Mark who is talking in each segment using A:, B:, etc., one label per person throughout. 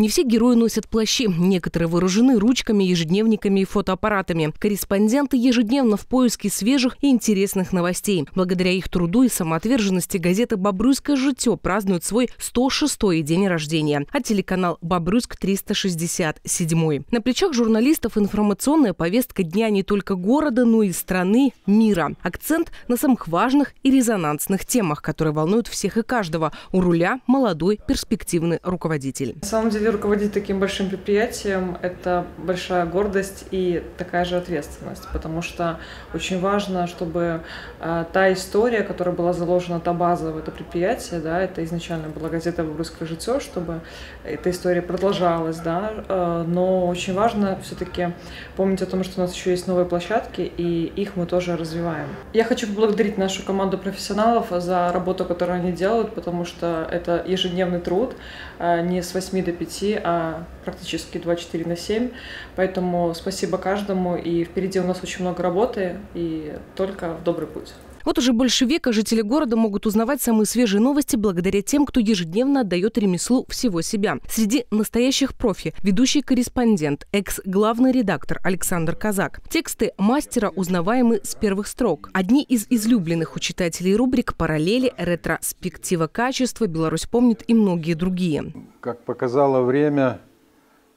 A: Не все герои носят плащи. Некоторые вооружены ручками, ежедневниками и фотоаппаратами. Корреспонденты ежедневно в поиске свежих и интересных новостей. Благодаря их труду и самоотверженности газета «Бобруйское житё» празднует свой 106-й день рождения, а телеканал «Бобруйск» 367-й. На плечах журналистов информационная повестка дня не только города, но и страны, мира. Акцент на самых важных и резонансных темах, которые волнуют всех и каждого. У руля молодой перспективный руководитель.
B: На самом деле руководить таким большим предприятием – это большая гордость и такая же ответственность, потому что очень важно, чтобы э, та история, которая была заложена, та база в это предприятие, да, это изначально была газета «Бобруйское житё», чтобы эта история продолжалась, да, э, но очень важно все-таки помнить о том, что у нас еще есть новые площадки, и их мы тоже развиваем. Я хочу поблагодарить нашу команду профессионалов за работу, которую они делают, потому что это ежедневный труд, э, не с 8 до 5, а практически 24 на 7. Поэтому спасибо каждому, и впереди у нас очень много работы, и только в добрый путь.
A: Вот уже больше века жители города могут узнавать самые свежие новости благодаря тем, кто ежедневно отдает ремеслу всего себя. Среди настоящих профи – ведущий корреспондент, экс-главный редактор Александр Казак. Тексты мастера узнаваемы с первых строк. Одни из излюбленных у читателей рубрик «Параллели», «Ретроспектива качества», «Беларусь помнит» и многие другие.
C: Как показало время,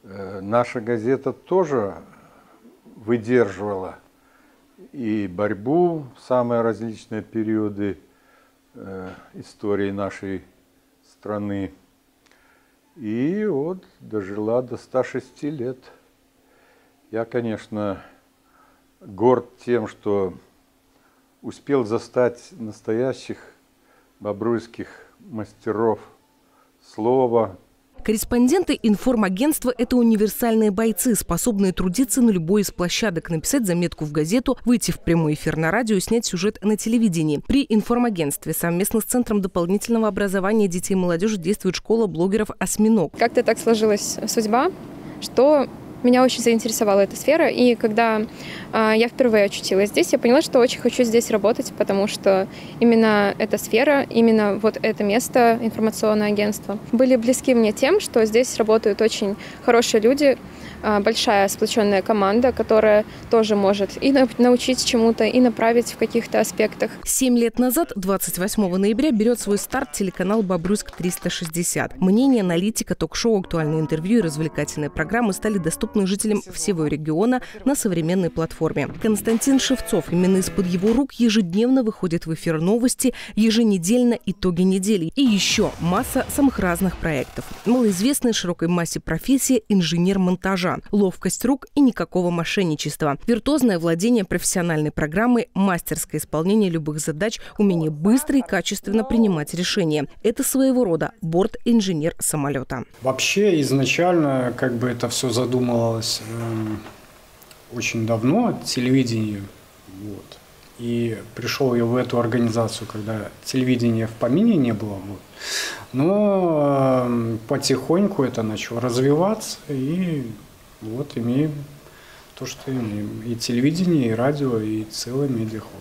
C: э, наша газета тоже выдерживала и борьбу в самые различные периоды э, истории нашей страны. И вот дожила до 106 лет. Я, конечно, горд тем, что успел застать настоящих бобруйских мастеров слова,
A: Корреспонденты информагентства – это универсальные бойцы, способные трудиться на любой из площадок, написать заметку в газету, выйти в прямой эфир на радио снять сюжет на телевидении. При информагентстве совместно с Центром дополнительного образования детей и молодежи действует школа блогеров «Осьминог».
D: Как-то так сложилась судьба, что меня очень заинтересовала эта сфера, и когда э, я впервые очутилась здесь, я поняла, что очень хочу здесь работать, потому что именно эта сфера, именно вот это место, информационное агентство, были близки мне тем, что здесь работают очень хорошие люди, большая сплоченная команда, которая тоже может и научить чему-то, и направить в каких-то аспектах.
A: Семь лет назад, 28 ноября, берет свой старт телеканал «Бобруйск-360». Мнение, аналитика, ток-шоу, актуальные интервью и развлекательные программы стали доступны жителям всего региона на современной платформе. Константин Шевцов, именно из-под его рук ежедневно выходит в эфир новости, еженедельно итоги недели и еще масса самых разных проектов. Малоизвестная широкой массе профессия инженер монтажа ловкость рук и никакого мошенничества, виртуозное владение профессиональной программой, мастерское исполнение любых задач, умение быстро и качественно принимать решения. Это своего рода борт-инженер самолета.
E: Вообще изначально как бы это все задумывалось э, очень давно, телевидение. Вот. И пришел я в эту организацию, когда телевидения в помине не было. Вот. Но э, потихоньку это начало развиваться, и вот имеем то, что имеем. И телевидение, и радио, и целый медиаход.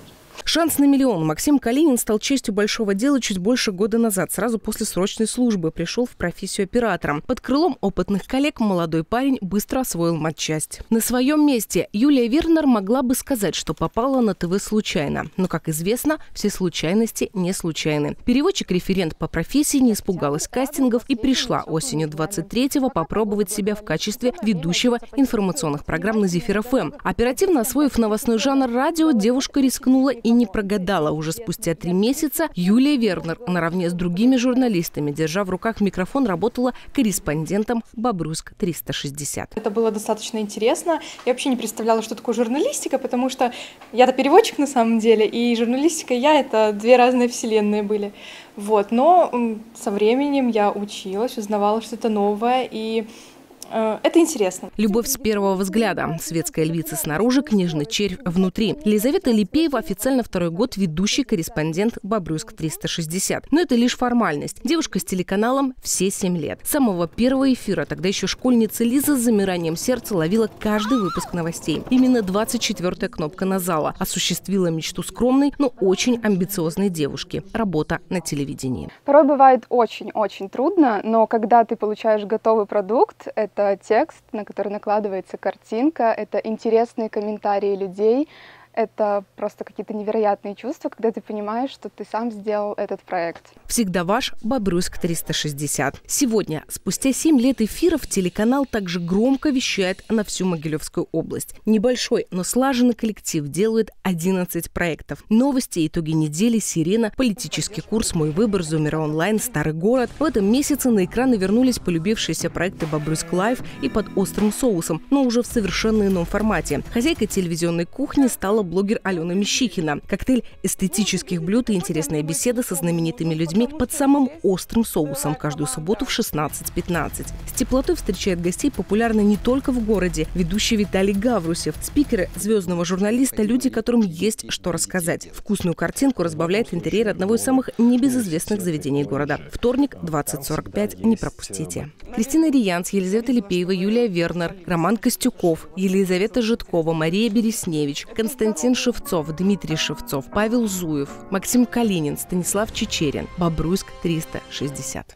A: Шанс на миллион. Максим Калинин стал частью большого дела чуть больше года назад. Сразу после срочной службы пришел в профессию оператора. Под крылом опытных коллег молодой парень быстро освоил матчасть. На своем месте Юлия Вернер могла бы сказать, что попала на ТВ случайно. Но, как известно, все случайности не случайны. Переводчик-референт по профессии не испугалась кастингов и пришла осенью 23-го попробовать себя в качестве ведущего информационных программ на Зефир ФМ. Оперативно освоив новостной жанр радио, девушка рискнула и не прогадала. Уже спустя три месяца Юлия Вернер наравне с другими журналистами, держа в руках микрофон, работала корреспондентом «Бобруйск-360».
F: Это было достаточно интересно. Я вообще не представляла, что такое журналистика, потому что я-то переводчик на самом деле, и журналистика и я — это две разные вселенные были. Вот. Но со временем я училась, узнавала что-то новое, и это интересно.
A: Любовь с первого взгляда. Светская львица снаружи, книжный червь внутри. Елизавета Липеева официально второй год ведущий корреспондент «Бобрюск 360». Но это лишь формальность. Девушка с телеканалом все семь лет. С самого первого эфира тогда еще школьница Лиза с замиранием сердца ловила каждый выпуск новостей. Именно 24-я кнопка на зала осуществила мечту скромной, но очень амбициозной девушки – работа на телевидении.
G: Порой бывает очень-очень трудно, но когда ты получаешь готовый продукт, это текст, на который накладывается картинка, это интересные комментарии людей, это просто какие-то невероятные чувства, когда ты понимаешь, что ты сам сделал этот проект.
A: Всегда ваш Бобруйск 360. Сегодня, спустя 7 лет эфиров, телеканал также громко вещает на всю Могилевскую область. Небольшой, но слаженный коллектив делает 11 проектов. Новости, итоги недели, сирена, политический курс, мой выбор, Зумера онлайн, старый город. В этом месяце на экраны вернулись полюбившиеся проекты Бобруйск Лайв и под острым соусом, но уже в совершенно ином формате. Хозяйкой телевизионной кухни стала рассказала блогер Алена Мещикина. Коктейль эстетических блюд и интересная беседа со знаменитыми людьми под самым острым соусом каждую субботу в 16.15. С теплотой встречает гостей популярно не только в городе. Ведущий Виталий Гаврусев, спикеры звездного журналиста, люди, которым есть что рассказать. Вкусную картинку разбавляет интерьер одного из самых небезызвестных заведений города. Вторник, 20.45. Не пропустите. Кристина Риянц, Елизавета Липеева, Юлия Вернер, Роман Костюков, Елизавета Житкова, Мария Бересневич, Константин Константин Шевцов, Дмитрий Шевцов, Павел Зуев, Максим Калинин, Станислав Чечерин, Бобруйск 360.